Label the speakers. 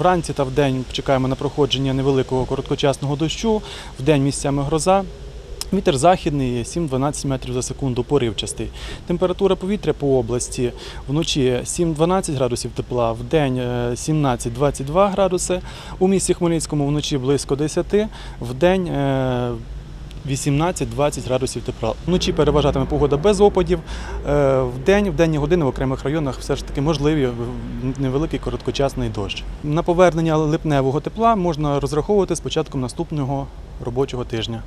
Speaker 1: Вранці та вдень чекаємо на проходження невеликого короткочасного дощу, вдень місцями гроза. Вітер західний 7-12 метрів за секунду, поривчастий. Температура повітря по області вночі 7-12 градусів тепла, в день 17-22 градуси. У місті Хмельницькому вночі близько 10, в е, 18-20 градусів тепла. Вночі переважатиме погода без опадів. В день, в денні години в окремих районах все ж таки можливі невеликий короткочасний дощ. На повернення липневого тепла можна розраховувати з початком наступного робочого тижня.